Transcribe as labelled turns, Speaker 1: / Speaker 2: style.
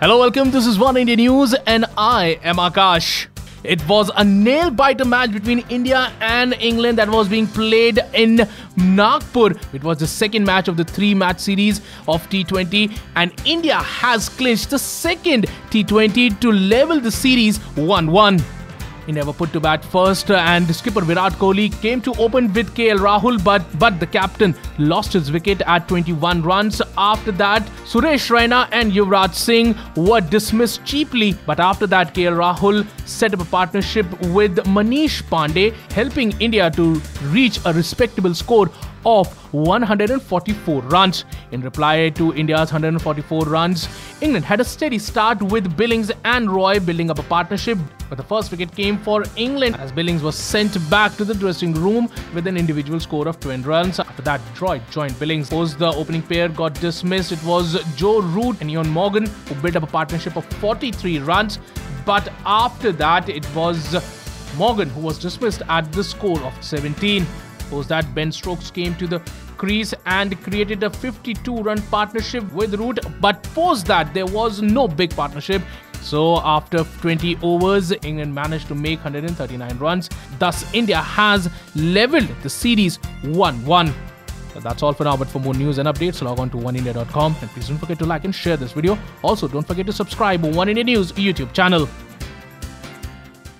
Speaker 1: Hello, welcome. This is One India News, and I am Akash. It was a nail biter match between India and England that was being played in Nagpur. It was the second match of the three match series of T20, and India has clinched the second T20 to level the series 1 1. He never put to bat first, uh, and skipper Virat Kohli came to open with KL Rahul, but but the captain lost his wicket at 21 runs. After that, Suresh Raina and Yuvraj Singh were dismissed cheaply, but after that, KL Rahul set up a partnership with Manish Pandey, helping India to reach a respectable score of 144 runs. In reply to India's 144 runs, England had a steady start with Billings and Roy building up a partnership. But the first wicket came for England as Billings was sent back to the dressing room with an individual score of 20 runs. After that, Roy joined Billings. Suppose the opening pair got dismissed. It was Joe Root and Ian Morgan who built up a partnership of 43 runs. But after that, it was Morgan who was dismissed at the score of 17. Post that, Ben Stokes came to the crease and created a 52 run partnership with Root. But post that, there was no big partnership. So, after 20 overs, England managed to make 139 runs. Thus, India has leveled the series 1 1. So that's all for now, but for more news and updates, log on to oneindia.com and please don't forget to like and share this video. Also, don't forget to subscribe to One India News YouTube channel.